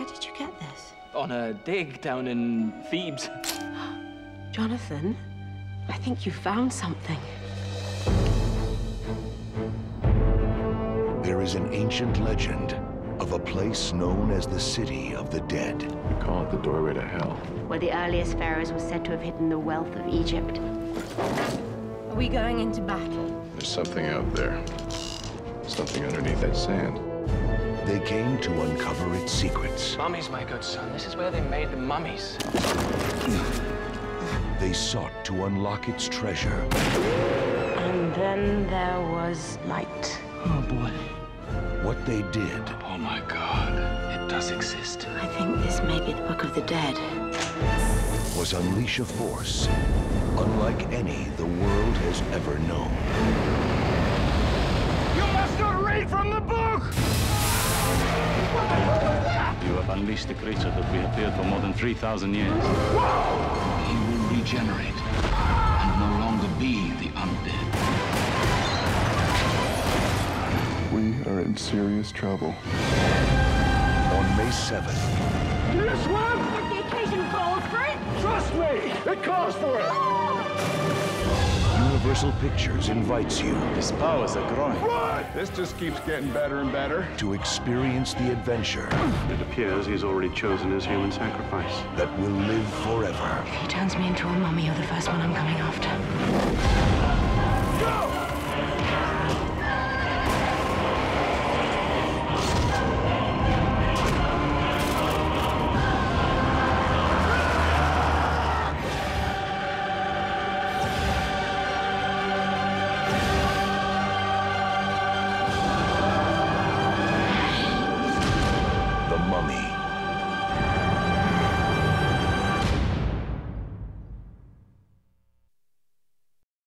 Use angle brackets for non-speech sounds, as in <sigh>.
Where did you get this? On a dig down in Thebes. <gasps> Jonathan, I think you found something. There is an ancient legend of a place known as the City of the Dead. We call it the doorway to hell. Where the earliest pharaohs were said to have hidden the wealth of Egypt. Are we going into battle? There's something out there. Something underneath that sand. They came to uncover its secrets. Mummies, my good son. This is where they made the mummies. They sought to unlock its treasure. And then there was light. Oh, boy. What they did Oh, my God. It does exist. I think this may be the Book of the Dead. was unleash a force unlike any the world has ever known. You must not read from the book! You the creature that we have feared for more than 3,000 years. He will regenerate and no longer be the undead. We are in serious trouble. On May 7th, This one? The occasion calls for it! Trust me! It calls for it! Universal Pictures invites you His powers are growing. This just keeps getting better and better. to experience the adventure It appears he's already chosen his human sacrifice. that will live forever. If he turns me into a mummy, you're the first one I'm coming after.